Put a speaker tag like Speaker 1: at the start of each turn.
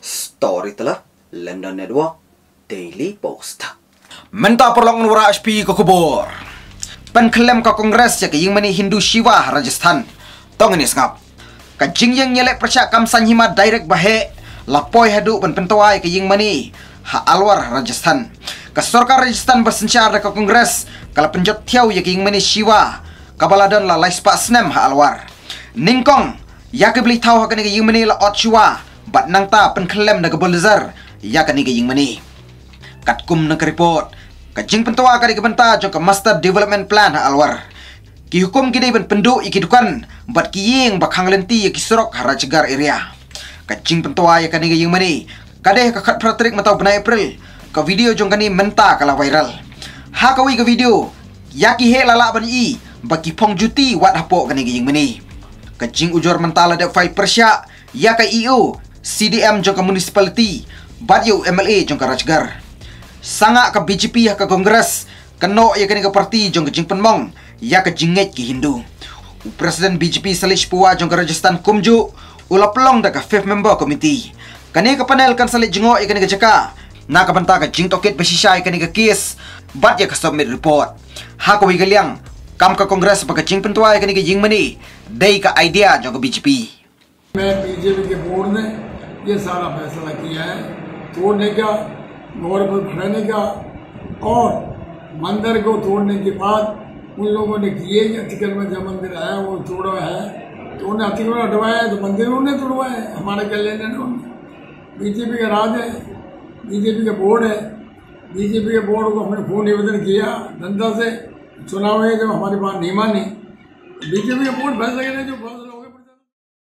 Speaker 1: Story telah London Network Daily Post.
Speaker 2: Menta perlongan wara HP ke kubur. Pen kelem ke kongres ya ke ying mani Hindu Shiva Rajasthan. Tong ini sengap. Ka jing yang nyelek percak kam sanhima direct bahe. Lapoi hadu pen pentuai ke ying mani. Ha alwar Rajasthan. Ka sorkar Rajasthan bersencar ke kongres. Kala penjot tiaw ya ke ying mani Shiva. Kabaladan la lais pa snem ha alwar. Ningkong. Ya ke beli tahu ha ke ying mani la bat nang ta pen kelem na ya kan ni mani. Kat kum na report. Ka jing pentua ka kebenta jo master development plan ha alwar. Ki hukum ki ben pendu iki dukan. Bat ki ying bakhang lenti ki surok hara cegar area. Ka jing pentua ya kan ging mani. Kade ka khat pratrik matau bena april. Ka video jong kani menta kala viral. Ha ka video. Ya ki he lala ban i. Baki pong juti wat hapo kan ging mani. Ka jing ujor mentala de fai persya ya ka EU CDM jangka municipality, Badyo MLA jangka Rajgar. Sanga ke BJP ya ke Kongres, keno ya ke parti jangka Jing Penmong, ya ke Jinget ki Hindu. Presiden BJP Salish Puwa jangka Rajasthan Kumju, ula pelong da ke fifth member committee. Kani ke panel kan Salih Jingo ya ke Jaka, na ke banta ke Jing Tokit Besisha ya ke kes, bad ya ke submit report. Ha ko wigaliang, kam ke Kongres pa ke Jing Pentua ya ke Jing Mani, day ka idea jangka BJP.
Speaker 3: मैं BJP के बोर्ड ने ये सारा फैसला किया है। तोड़ने का गौर पर बढ़ाने का और मंदिर को तोड़ने के बाद उन लोगों ने किए कि अतिक्रमण जब मंदिर आया, वो तोड़ा है। तो उन्हें अतिक्रमण हटवाया तो मंदिर उन्हें तोड़वाया है। हमारे कल्याण ने। उन्हें बीजेपी का राज है। बीजेपी का बोर्ड है। बीजेपी के बोर्ड को हमने फ़ोन निवेदन किया जनता से। चुनाव है, जब हमारी बात नहीं मानी। बीजेपी का बोर्ड फैसला जो फैसला